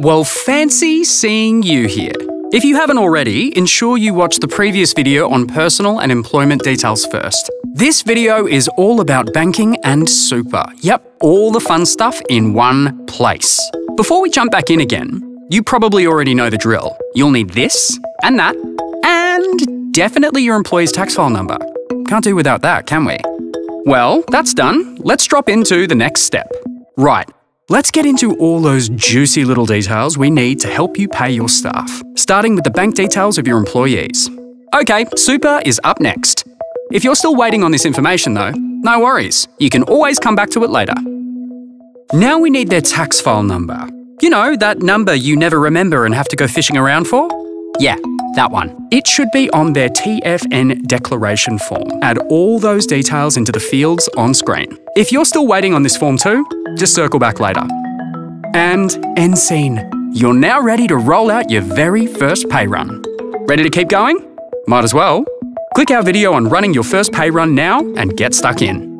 Well, fancy seeing you here. If you haven't already, ensure you watch the previous video on personal and employment details first. This video is all about banking and super. Yep, all the fun stuff in one place. Before we jump back in again, you probably already know the drill. You'll need this, and that, and definitely your employee's tax file number. Can't do without that, can we? Well, that's done. Let's drop into the next step. Right, Let's get into all those juicy little details we need to help you pay your staff, starting with the bank details of your employees. Okay, Super is up next. If you're still waiting on this information though, no worries, you can always come back to it later. Now we need their tax file number. You know, that number you never remember and have to go fishing around for? Yeah, that one. It should be on their TFN declaration form. Add all those details into the fields on screen. If you're still waiting on this form too, just circle back later. And end scene. You're now ready to roll out your very first pay run. Ready to keep going? Might as well. Click our video on running your first pay run now and get stuck in.